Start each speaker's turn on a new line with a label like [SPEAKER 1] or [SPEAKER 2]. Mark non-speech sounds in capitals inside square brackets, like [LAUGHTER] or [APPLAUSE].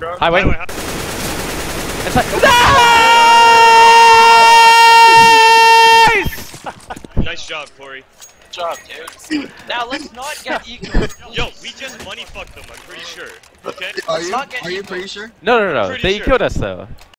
[SPEAKER 1] Highway.
[SPEAKER 2] Highway,
[SPEAKER 1] It's like nice. [LAUGHS]
[SPEAKER 2] Nice job, Corey.
[SPEAKER 3] Good job, dude. Now let's not get [LAUGHS] equal.
[SPEAKER 2] Yo, we just money fucked them, I'm pretty sure. Okay?
[SPEAKER 4] Are you?
[SPEAKER 3] not get
[SPEAKER 4] Are you pretty sure?
[SPEAKER 1] No, no, no. They
[SPEAKER 2] sure.
[SPEAKER 1] killed us though.